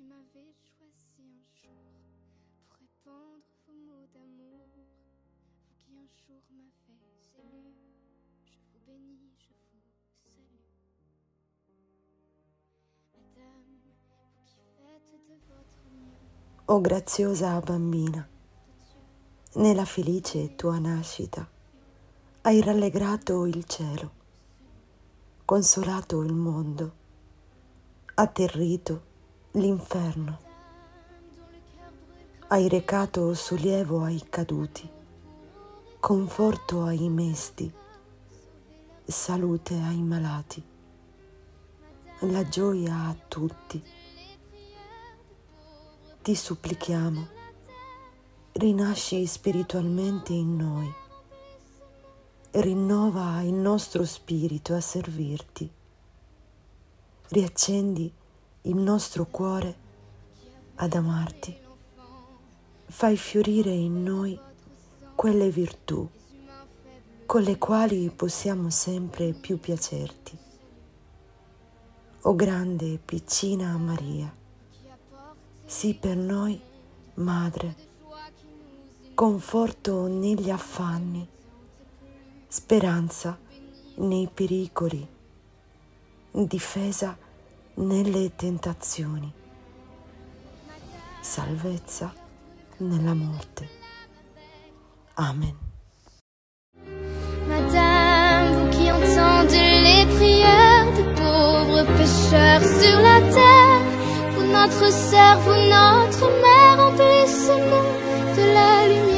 Qui m'avez choisi un jour pour répandre vos mots d'amour, vous qui un jour m'avez élu, je vous bénis, je vous salue. Madame, vous qui faites de votre mieux O graziosa bambina, nella felice tua nascita hai rallegrato il cielo, consolato il mondo, atterrito l'inferno, hai recato sollievo ai caduti, conforto ai mesti, salute ai malati, la gioia a tutti. Ti supplichiamo, rinasci spiritualmente in noi, rinnova il nostro spirito a servirti, riaccendi il nostro cuore ad amarti, fai fiorire in noi quelle virtù con le quali possiamo sempre più piacerti. O grande e piccina Maria, sii per noi madre, conforto negli affanni, speranza nei pericoli, difesa nelle tentazioni, salvezza nella morte. Amen. Madame, vous qui entendez les prières des pauvres pécheurs sur la terre, vous notre sœur, vous notre mère, remplissez-nous de la lumière.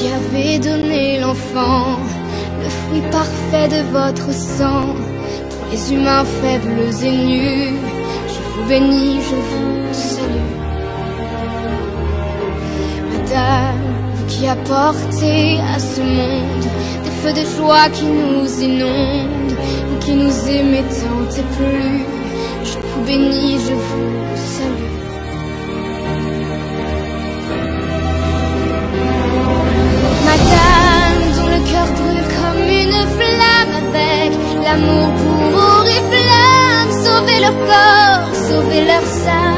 Qui avez donné l'enfant, le fruit parfait de votre sang, pour les humains faibles et nus, je vous bénis, je vous salue. Madame, vous qui apportez à ce monde des feux de joie qui nous inondent, vous qui nous aimez tant et plus, je vous bénis, je vous salue. Sauvez leur sein.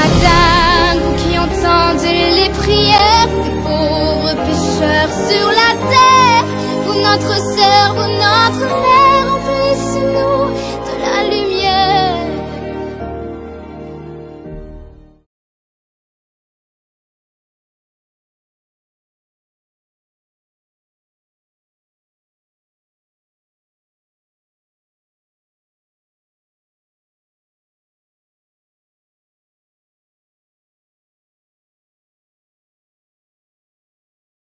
Madame, vous qui entendez les prières des pauvres pécheurs sur la terre, vous notre sœur, vous notre mère,